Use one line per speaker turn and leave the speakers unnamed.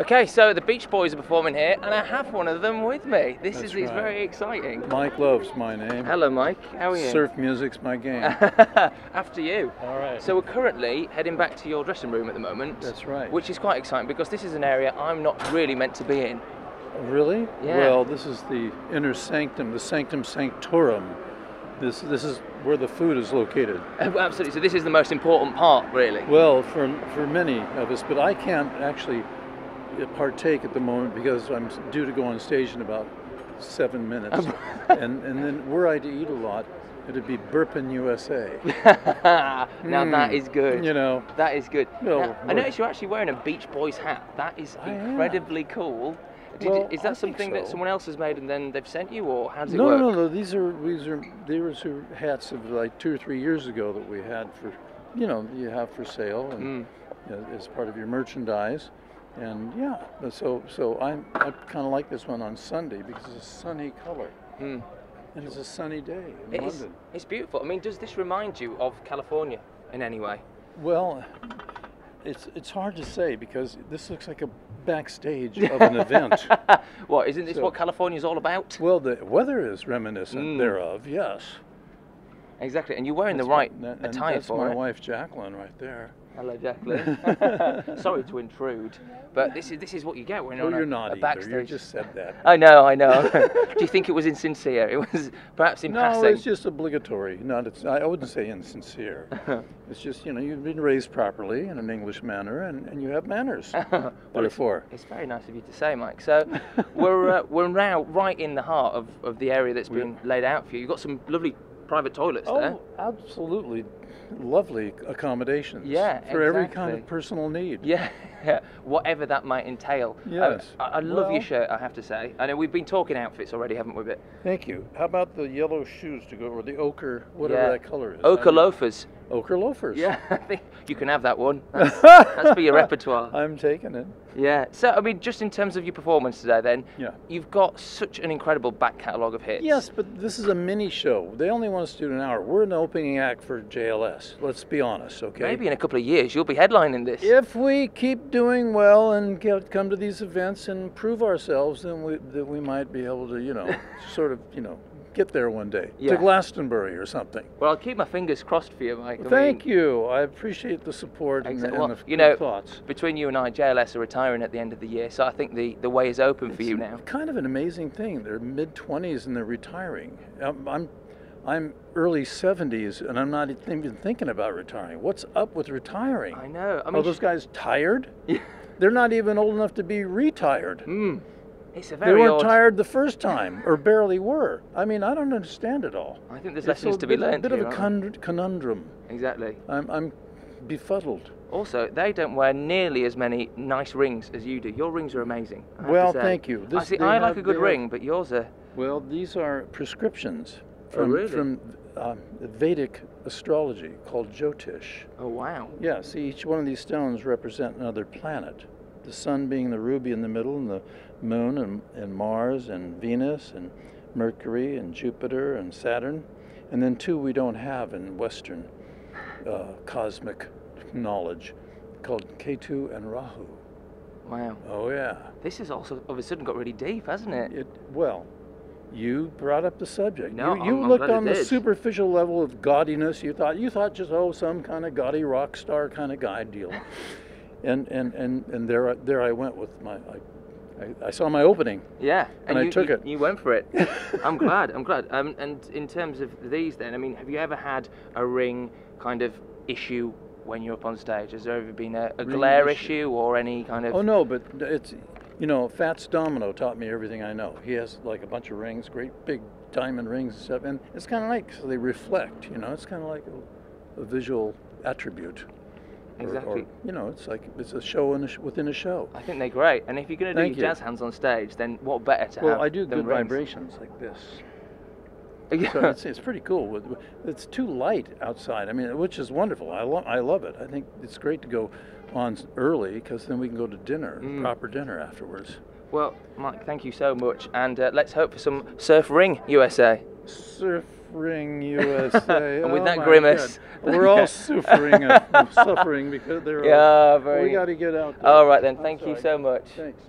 Okay, so the Beach Boys are performing here, and I have one of them with me. This
That's
is,
right.
very exciting.
Mike Love's my name.
Hello, Mike. How are you?
Surf music's my game.
After you.
All right.
So we're currently heading back to your dressing room at the moment.
That's right.
Which is quite exciting because this is an area I'm not really meant to be in.
really?
Yeah.
Well, this is the inner sanctum, the sanctum sanctorum. This this is where the food is located.
Absolutely. So this is the most important part, really.
Well, for for many of us, but I can't actually partake at the moment because I'm due to go on stage in about seven minutes, and and then were I to eat a lot, it'd be Burpin USA.
now that
Mm,
is good.
You know.
That is good.
Well,
Now, I noticed you're actually wearing a Beach Boys hat. That is incredibly cool. Did,
Well,
is that
think
something that someone else has made and then they've sent you, or how does it
No,
work?
no, no. These are these are these are hats of like two or three years ago that we had for, you know, you have for sale and
Mm.
you know, as part of your merchandise, and yeah. but So so I'm I kind of like this one on Sunday because it's a sunny color
Mm.
and it's a sunny day in
It is,
London.
it's beautiful. I mean, does this remind you of California in any way?
Well, it's it's hard to say because this looks like a backstage of an event.
what, isn't this
So-
what is all about?
Well, the weather is reminiscent
Mm.
thereof. Yes.
Exactly, and you're wearing
That's
the right
my- and
attire
that's
for
my
it.
wife Jacqueline right there.
Hello, Jacqueline. Sorry to intrude, but this is this is what you get when you're on
you're
a,
not
a
either.
backstage.
You just said that.
I know, I know. Do you think it was insincere? It was perhaps in
no,
passing.
it's just obligatory. Not, it's, I wouldn't say insincere. it's just you know you've been raised properly in an English manner, and, and you have manners.
Well, it's-
Therefore,
It's very nice of you to say, Mike. So we're uh, we're now right in the heart of, of the area that's
We're-
been laid out for you. You've got some lovely private toilets there.
oh, absolutely lovely accommodations.
Yeah,
for every kind of personal need.
Yeah, whatever that might entail. Uh,
Yes.
I, I love your shirt, I have to say. I know we've been talking outfits already, haven't we? But
Thank you. How about the yellow shoes to go or the ochre, whatever
Yeah.
that color is?
ochre
I-
loafers.
Ochre loafers.
Yeah, I think you can have that one. That's, that's for your repertoire.
I'm taking it.
Yeah. So I mean, just in terms of your performance today, then.
Yeah.
You've got such an incredible back catalogue of hits.
Yes, but this is a mini show. They only want us to do an hour. We're an opening act for JLS. Let's be honest, okay?
Maybe in a couple of years you'll be headlining this.
If we keep doing well and get, come to these events and prove ourselves, then we, that we might be able to, you know, sort of, you know, get there one day
Yeah.
to Glastonbury or something.
Well, I'll keep my fingers crossed for you, Mike. I
Thank
mean,
you. I appreciate the support and, the-
Exactly.
and
Well,
the
you
good
know,
thoughts.
between you and I, JLS are retiring at the end of the year, so I think the, the way is open for you now.
Kind of an amazing thing. They're mid 20s and they're retiring. I'm, I'm, I'm early 70s and I'm not even thinking about retiring. What's up with retiring?
I know. I mean, Are
those guys tired?
Yeah.
They're not even old enough to be retired.
Mm, it's
They
very
weren't
odd.
tired the first time, or barely were. I mean, I don't understand it all.
I think there's lessons
a
to be
bit,
learned.
bit of a conundrum.
Exactly.
I'm, I'm befuddled.
Also, they don't wear nearly as many nice rings as you do. Your rings are amazing.
Well, thank you.
I see. I like a good ring, but yours are.
Well, these are prescriptions
Oh,
from,
really?
from um, Vedic astrology called Jyotish.
Oh wow.
Yeah, see, each one of these stones represent another planet. The sun being the ruby in the middle, and the moon and, and Mars and Venus and Mercury and Jupiter and Saturn. And then two we don't have in Western uh, cosmic knowledge called Ketu and Rahu.
Wow.
Oh, yeah.
This has also all of a sudden got really deep, hasn't it?
It, well, you brought up the subject.
No,
you
I'm-
you
I'm
looked
it
on the
did.
superficial level of gaudiness. You thought you thought just oh some kind of gaudy rock star kind of guy deal, and and and and there I- there I went with my. I, I, I saw my opening.
Yeah,
And I
you,
took
you,
it.
You went for it. I'm glad. I'm glad. Um, and in terms of these, then, I mean, have you ever had a ring kind of issue when you're up on stage? Has there ever been a, a glare
issue?
issue or any kind of?
Oh no, but it's you know Fats Domino taught me everything I know. He has like a bunch of rings, great big diamond rings and stuff, and it's kind of like so they reflect. You know, it's kind of like a, a visual attribute.
Exactly.
Or, you know, it's like it's a show in a sh- within a show.
I think they're great. And if you're going to do
Thank
your
you.
jazz hands on stage, then what better to
Well,
have
I do
than
good
rings?
vibrations like this.
Yeah.
So it's, it's pretty cool. It's too light outside. I mean, which is wonderful. I love I love it. I think it's great to go on early because then we can go to dinner,
Mm.
proper dinner afterwards.
Well, Mike, thank you so much, and uh, let's hope for some surf ring USA.
Surf suffering USA.
And with
Oh
that grimace.
We're all suffering, uh, suffering because they're.
Yeah,
all,
very-
We got to get out. There.
All right then. Thank you so much.
Thanks.